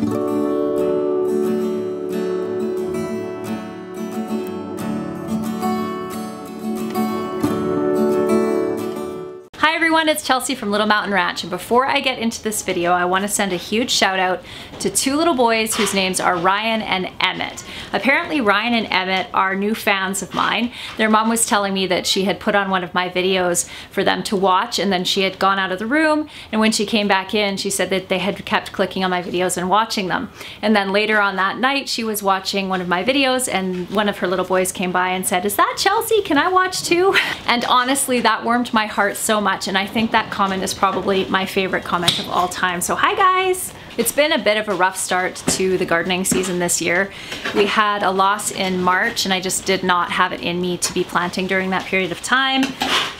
Hi everyone, it's Chelsea from Little Mountain Ranch and before I get into this video I want to send a huge shout out to two little boys whose names are Ryan and Emmett. Apparently Ryan and Emmett are new fans of mine. Their mom was telling me that she had put on one of my videos for them to watch and then she had gone out of the room and when she came back in she said that they had kept clicking on my videos and watching them. And then later on that night she was watching one of my videos and one of her little boys came by and said, is that Chelsea? Can I watch too? And honestly that warmed my heart so much and I think that comment is probably my favorite comment of all time. So hi guys! It's been a bit of a rough start to the gardening season this year. We had a loss in March and I just did not have it in me to be planting during that period of time.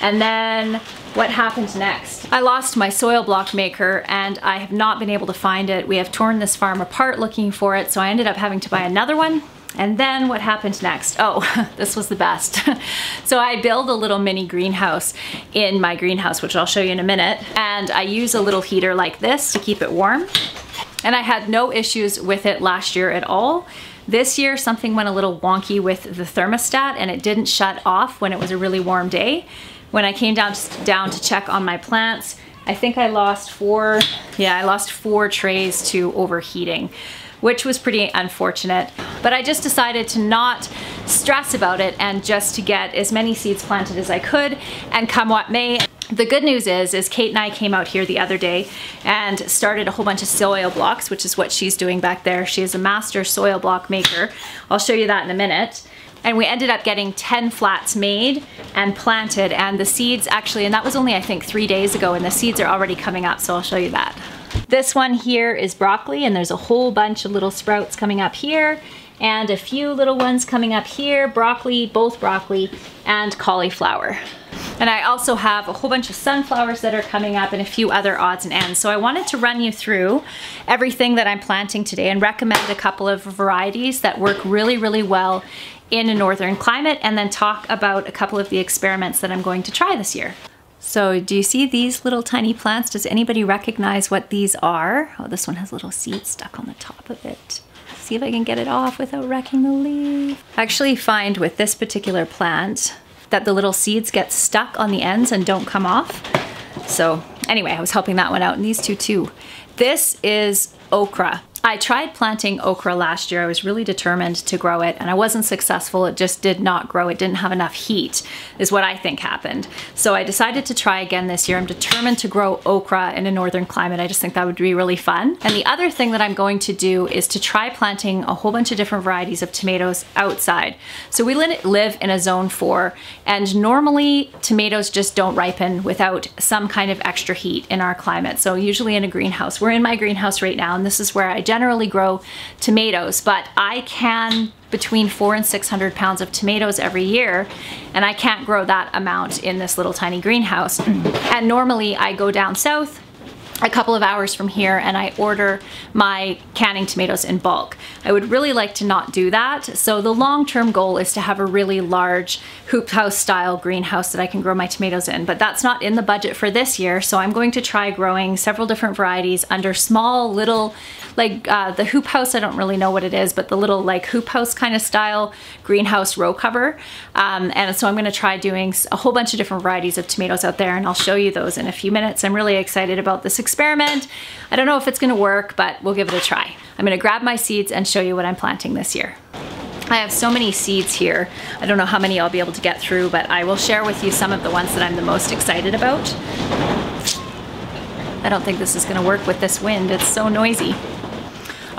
And then what happened next? I lost my soil block maker and I have not been able to find it. We have torn this farm apart looking for it so I ended up having to buy another one and then what happened next? Oh, this was the best. so I build a little mini greenhouse in my greenhouse, which I'll show you in a minute. And I use a little heater like this to keep it warm. And I had no issues with it last year at all. This year, something went a little wonky with the thermostat and it didn't shut off when it was a really warm day. When I came down to, down to check on my plants, I think I lost four, yeah, I lost four trays to overheating which was pretty unfortunate. But I just decided to not stress about it and just to get as many seeds planted as I could and come what may, the good news is, is Kate and I came out here the other day and started a whole bunch of soil blocks, which is what she's doing back there. She is a master soil block maker. I'll show you that in a minute. And we ended up getting 10 flats made and planted and the seeds actually, and that was only I think three days ago and the seeds are already coming up, so I'll show you that. This one here is broccoli and there's a whole bunch of little sprouts coming up here and a few little ones coming up here, broccoli, both broccoli, and cauliflower. And I also have a whole bunch of sunflowers that are coming up and a few other odds and ends. So I wanted to run you through everything that I'm planting today and recommend a couple of varieties that work really, really well in a northern climate and then talk about a couple of the experiments that I'm going to try this year. So do you see these little tiny plants? Does anybody recognize what these are? Oh, this one has little seeds stuck on the top of it. See if I can get it off without wrecking the leaf. I actually find with this particular plant that the little seeds get stuck on the ends and don't come off. So anyway, I was helping that one out and these two too. This is okra. I tried planting okra last year. I was really determined to grow it and I wasn't successful. It just did not grow. It didn't have enough heat is what I think happened. So I decided to try again this year. I'm determined to grow okra in a northern climate. I just think that would be really fun. And the other thing that I'm going to do is to try planting a whole bunch of different varieties of tomatoes outside. So we live in a zone four and normally tomatoes just don't ripen without some kind of extra heat in our climate. So usually in a greenhouse. We're in my greenhouse right now and this is where I generally grow tomatoes, but I can between four and 600 pounds of tomatoes every year, and I can't grow that amount in this little tiny greenhouse. and normally I go down south a couple of hours from here and I order my canning tomatoes in bulk. I would really like to not do that. So the long-term goal is to have a really large hoop house style greenhouse that I can grow my tomatoes in, but that's not in the budget for this year. So I'm going to try growing several different varieties under small little, like uh, the hoop house, I don't really know what it is, but the little like hoop house kind of style greenhouse row cover. Um, and so I'm gonna try doing a whole bunch of different varieties of tomatoes out there and I'll show you those in a few minutes. I'm really excited about this experiment. I don't know if it's gonna work, but we'll give it a try. I'm gonna grab my seeds and show you what I'm planting this year. I have so many seeds here. I don't know how many I'll be able to get through, but I will share with you some of the ones that I'm the most excited about. I don't think this is gonna work with this wind. It's so noisy.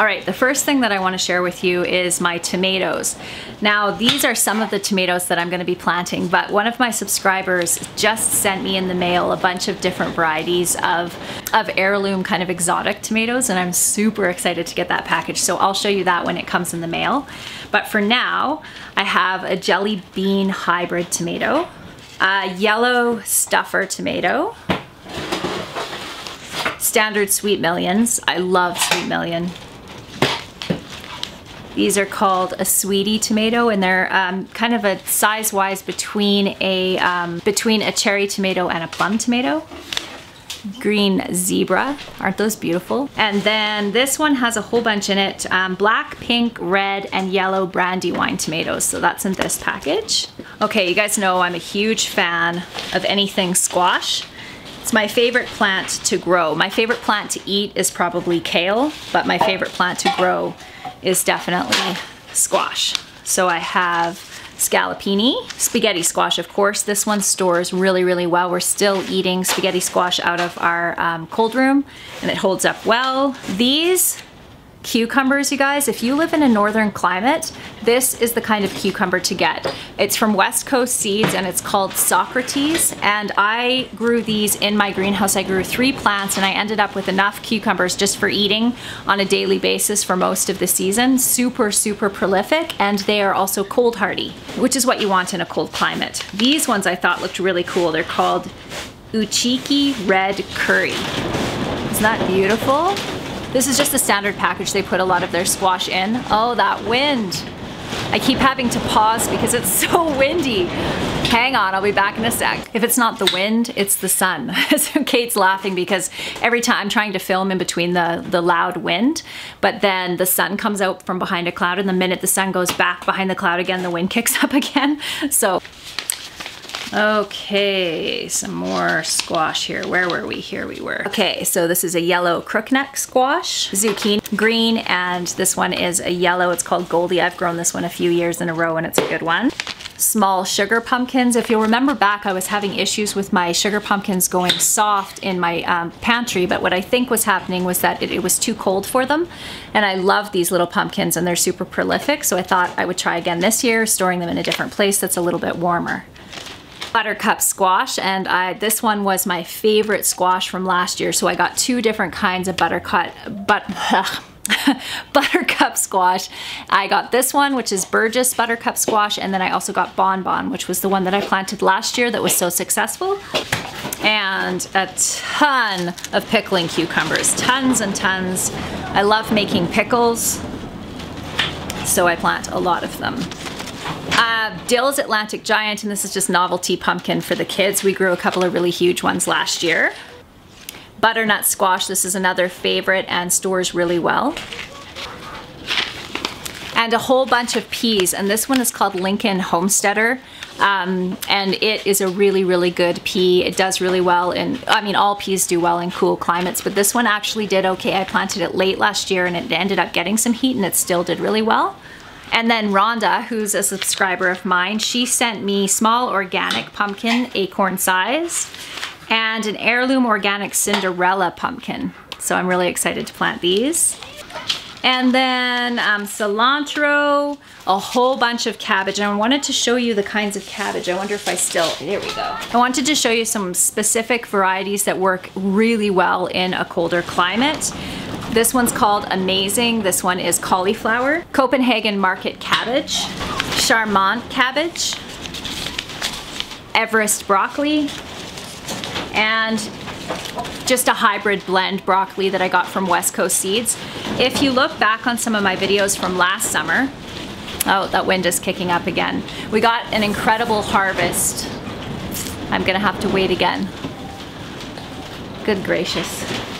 All right, the first thing that I wanna share with you is my tomatoes. Now, these are some of the tomatoes that I'm gonna be planting, but one of my subscribers just sent me in the mail a bunch of different varieties of, of heirloom kind of exotic tomatoes, and I'm super excited to get that package, so I'll show you that when it comes in the mail. But for now, I have a jelly bean hybrid tomato, a yellow stuffer tomato, standard sweet millions. I love sweet million. These are called a sweetie tomato and they're um, kind of a size-wise between a um, between a cherry tomato and a plum tomato. green zebra. Aren't those beautiful? And then this one has a whole bunch in it. Um, black, pink, red, and yellow brandywine tomatoes. So that's in this package. Okay, you guys know I'm a huge fan of anything squash. It's my favorite plant to grow. My favorite plant to eat is probably kale, but my favorite plant to grow is definitely squash. So I have scallopini, spaghetti squash, of course. This one stores really, really well. We're still eating spaghetti squash out of our um, cold room and it holds up well. These cucumbers, you guys, if you live in a northern climate, this is the kind of cucumber to get. It's from West Coast Seeds and it's called Socrates. And I grew these in my greenhouse. I grew three plants and I ended up with enough cucumbers just for eating on a daily basis for most of the season. Super, super prolific. And they are also cold hardy, which is what you want in a cold climate. These ones I thought looked really cool. They're called Uchiki Red Kuri. Isn't that beautiful? This is just the standard package they put a lot of their squash in. Oh, that wind. I keep having to pause because it's so windy. Hang on, I'll be back in a sec. If it's not the wind, it's the sun. so Kate's laughing because every time I'm trying to film in between the, the loud wind, but then the sun comes out from behind a cloud and the minute the sun goes back behind the cloud again, the wind kicks up again. So Okay, some more squash here. Where were we? Here we were. Okay, so this is a yellow crookneck squash, zucchini, green, and this one is a yellow. It's called Goldie. I've grown this one a few years in a row and it's a good one. Small sugar pumpkins. If you'll remember back, I was having issues with my sugar pumpkins going soft in my um, pantry, but what I think was happening was that it, it was too cold for them. And I love these little pumpkins and they're super prolific, so I thought I would try again this year, storing them in a different place that's a little bit warmer buttercup squash and I this one was my favorite squash from last year so I got two different kinds of buttercup but buttercup squash. I got this one, which is Burgess buttercup squash, and then I also got Bon Bon, which was the one that I planted last year that was so successful. And a ton of pickling cucumbers, tons and tons. I love making pickles, so I plant a lot of them. Uh, Dill's Atlantic Giant, and this is just novelty pumpkin for the kids. We grew a couple of really huge ones last year. Butternut squash, this is another favorite and stores really well. And a whole bunch of peas, and this one is called Lincoln Homesteader. Um, and it is a really, really good pea. It does really well in, I mean, all peas do well in cool climates, but this one actually did okay. I planted it late last year and it ended up getting some heat and it still did really well. And then Rhonda, who's a subscriber of mine, she sent me small organic pumpkin, acorn size, and an heirloom organic Cinderella pumpkin. So I'm really excited to plant these. And then um, cilantro, a whole bunch of cabbage. And I wanted to show you the kinds of cabbage. I wonder if I still, there we go. I wanted to show you some specific varieties that work really well in a colder climate. This one's called Amazing. This one is cauliflower. Copenhagen Market cabbage. Charmant cabbage. Everest broccoli. And just a hybrid blend broccoli that I got from West Coast Seeds. If you look back on some of my videos from last summer, oh, that wind is kicking up again. We got an incredible harvest. I'm gonna have to wait again. Good gracious.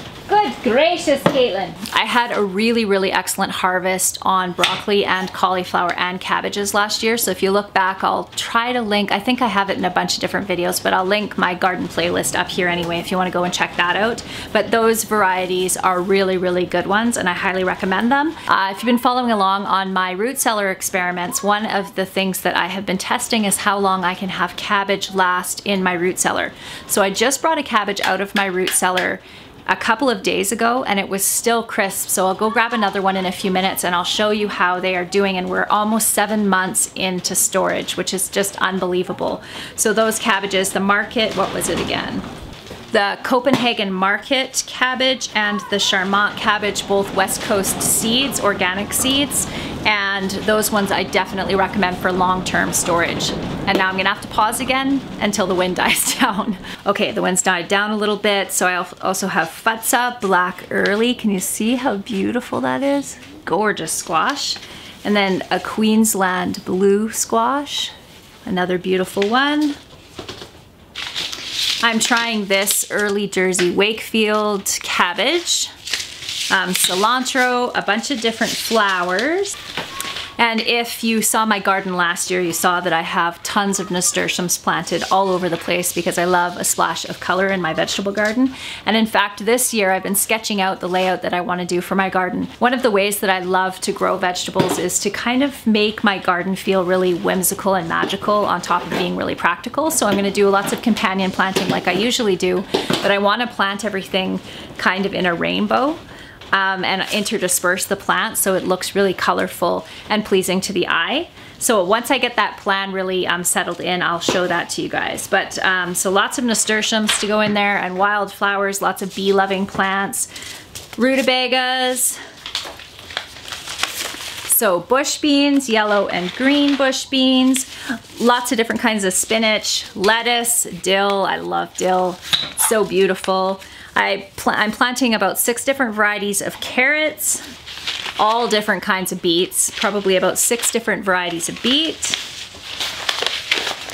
Good gracious, Caitlin. I had a really, really excellent harvest on broccoli and cauliflower and cabbages last year. So if you look back, I'll try to link, I think I have it in a bunch of different videos, but I'll link my garden playlist up here anyway if you wanna go and check that out. But those varieties are really, really good ones and I highly recommend them. Uh, if you've been following along on my root cellar experiments, one of the things that I have been testing is how long I can have cabbage last in my root cellar. So I just brought a cabbage out of my root cellar a couple of days ago and it was still crisp. So I'll go grab another one in a few minutes and I'll show you how they are doing. And we're almost seven months into storage, which is just unbelievable. So those cabbages, the market, what was it again? The Copenhagen Market cabbage and the Charmant cabbage, both West Coast seeds, organic seeds, and those ones I definitely recommend for long-term storage. And now I'm gonna have to pause again until the wind dies down. Okay, the wind's died down a little bit, so I also have Futsu Black Early. Can you see how beautiful that is? Gorgeous squash. And then a Queensland Blue Squash, another beautiful one. I'm trying this early Jersey Wakefield cabbage, um, cilantro, a bunch of different flowers, and if you saw my garden last year, you saw that I have tons of nasturtiums planted all over the place because I love a splash of color in my vegetable garden. And in fact, this year I've been sketching out the layout that I want to do for my garden. One of the ways that I love to grow vegetables is to kind of make my garden feel really whimsical and magical on top of being really practical. So I'm going to do lots of companion planting like I usually do, but I want to plant everything kind of in a rainbow um, and interdisperse the plant so it looks really colorful and pleasing to the eye. So once I get that plan really um, settled in, I'll show that to you guys. But um, so lots of nasturtiums to go in there and wildflowers, lots of bee-loving plants, rutabagas, so bush beans, yellow and green bush beans, lots of different kinds of spinach, lettuce, dill, I love dill, so beautiful. I pl I'm planting about six different varieties of carrots, all different kinds of beets, probably about six different varieties of beet.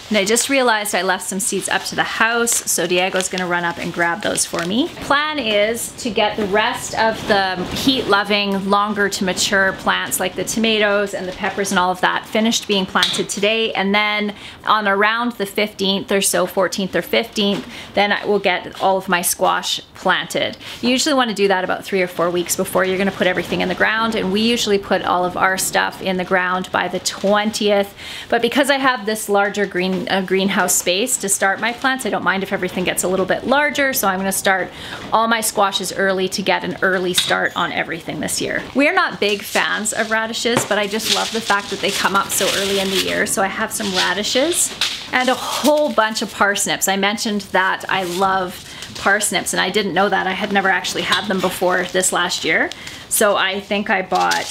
And I just realized I left some seeds up to the house, so Diego's gonna run up and grab those for me. Plan is to get the rest of the heat-loving, longer to mature plants like the tomatoes and the peppers and all of that finished being planted today, and then on around the 15th or so, 14th or 15th, then I will get all of my squash planted. You usually wanna do that about three or four weeks before you're gonna put everything in the ground, and we usually put all of our stuff in the ground by the 20th, but because I have this larger green a greenhouse space to start my plants. I don't mind if everything gets a little bit larger, so I'm gonna start all my squashes early to get an early start on everything this year. We're not big fans of radishes, but I just love the fact that they come up so early in the year. So I have some radishes and a whole bunch of parsnips. I mentioned that I love parsnips and I didn't know that. I had never actually had them before this last year. So I think I bought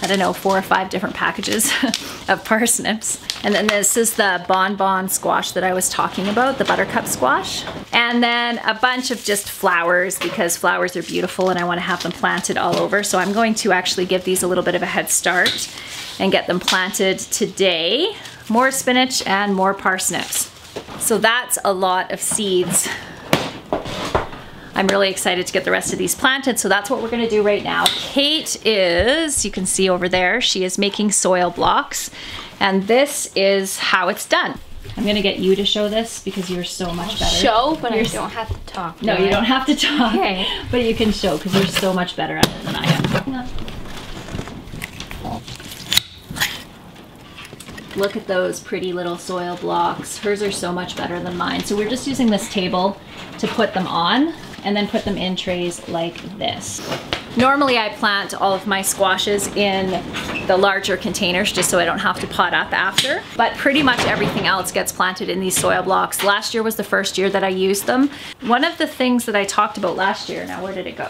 I don't know, four or five different packages of parsnips. And then this is the Bon Bon squash that I was talking about, the buttercup squash. And then a bunch of just flowers because flowers are beautiful and I wanna have them planted all over. So I'm going to actually give these a little bit of a head start and get them planted today. More spinach and more parsnips. So that's a lot of seeds I'm really excited to get the rest of these planted, so that's what we're gonna do right now. Kate is, you can see over there, she is making soil blocks, and this is how it's done. I'm gonna get you to show this because you're so much better. Show, but you're I don't have to talk. No, you don't have to talk. Okay. But you can show because you're so much better at it than I am. Look at those pretty little soil blocks. Hers are so much better than mine. So we're just using this table to put them on and then put them in trays like this. Normally I plant all of my squashes in the larger containers just so I don't have to pot up after, but pretty much everything else gets planted in these soil blocks. Last year was the first year that I used them. One of the things that I talked about last year, now where did it go?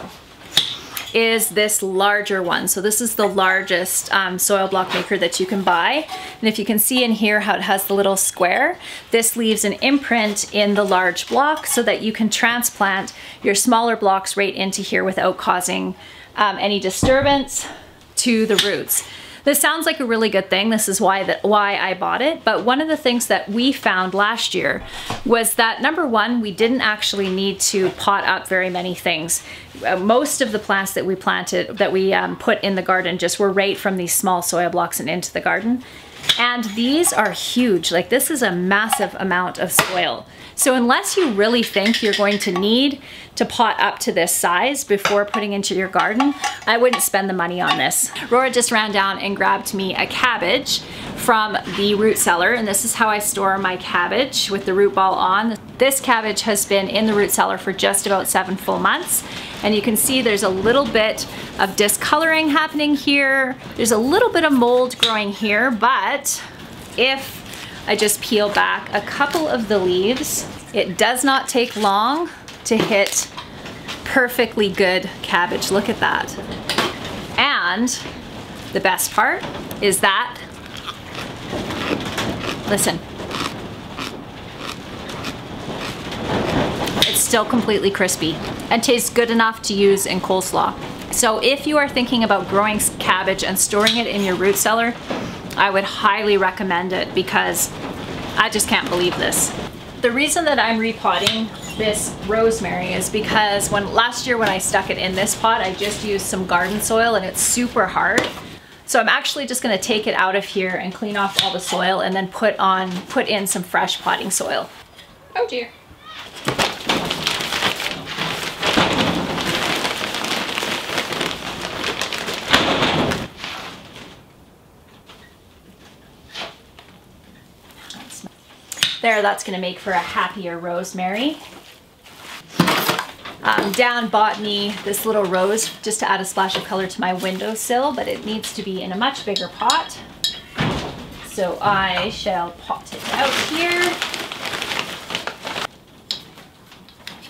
Is this larger one. So this is the largest um, soil block maker that you can buy. And if you can see in here how it has the little square, this leaves an imprint in the large block so that you can transplant your smaller blocks right into here without causing um, any disturbance to the roots. This sounds like a really good thing. This is why that why I bought it. But one of the things that we found last year was that number one, we didn't actually need to pot up very many things. Uh, most of the plants that we planted, that we um, put in the garden just were right from these small soil blocks and into the garden. And these are huge. Like this is a massive amount of soil. So unless you really think you're going to need to pot up to this size before putting into your garden, I wouldn't spend the money on this. Rora just ran down and grabbed me a cabbage from the root cellar and this is how I store my cabbage with the root ball on. This cabbage has been in the root cellar for just about seven full months and you can see there's a little bit of discoloring happening here. There's a little bit of mold growing here, but if I just peel back a couple of the leaves. It does not take long to hit perfectly good cabbage. Look at that. And the best part is that, listen, it's still completely crispy and tastes good enough to use in coleslaw. So if you are thinking about growing cabbage and storing it in your root cellar, I would highly recommend it because I just can't believe this. The reason that I'm repotting this rosemary is because when last year when I stuck it in this pot, I just used some garden soil and it's super hard. So I'm actually just gonna take it out of here and clean off all the soil and then put on, put in some fresh potting soil. Oh dear. There, that's gonna make for a happier rosemary. Um, Dan bought me this little rose just to add a splash of color to my windowsill, but it needs to be in a much bigger pot. So I shall pot it out here.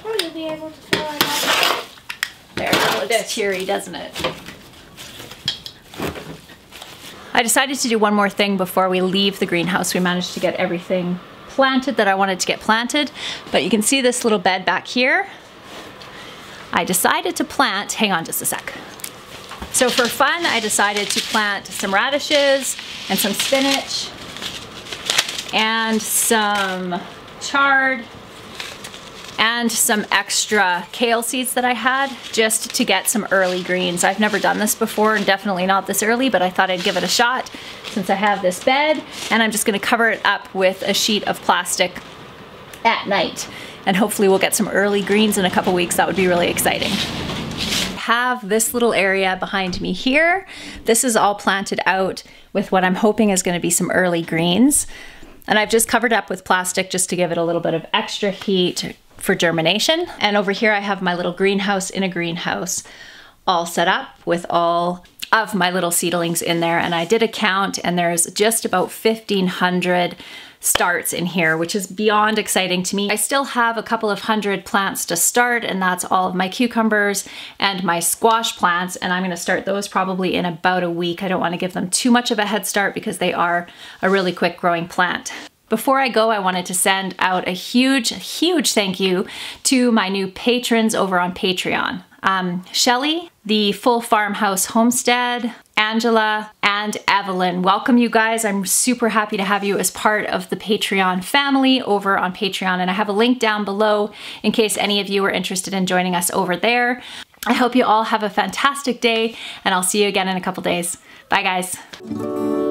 Will you be able to fill it? There, that looks cheery, doesn't it? I decided to do one more thing before we leave the greenhouse. We managed to get everything planted that I wanted to get planted, but you can see this little bed back here. I decided to plant, hang on just a sec. So for fun, I decided to plant some radishes and some spinach and some chard and some extra kale seeds that I had just to get some early greens. I've never done this before and definitely not this early, but I thought I'd give it a shot since I have this bed and I'm just gonna cover it up with a sheet of plastic at night and hopefully we'll get some early greens in a couple weeks. That would be really exciting have this little area behind me here. This is all planted out with what I'm hoping is gonna be some early greens. And I've just covered up with plastic just to give it a little bit of extra heat for germination. And over here I have my little greenhouse in a greenhouse all set up with all of my little seedlings in there. And I did a count and there's just about 1,500 starts in here, which is beyond exciting to me. I still have a couple of hundred plants to start and that's all of my cucumbers and my squash plants and I'm gonna start those probably in about a week. I don't wanna give them too much of a head start because they are a really quick growing plant. Before I go, I wanted to send out a huge, huge thank you to my new patrons over on Patreon. Um, Shelly, the Full Farmhouse Homestead, Angela, and Evelyn. Welcome you guys. I'm super happy to have you as part of the Patreon family over on Patreon. And I have a link down below in case any of you are interested in joining us over there. I hope you all have a fantastic day and I'll see you again in a couple days. Bye guys.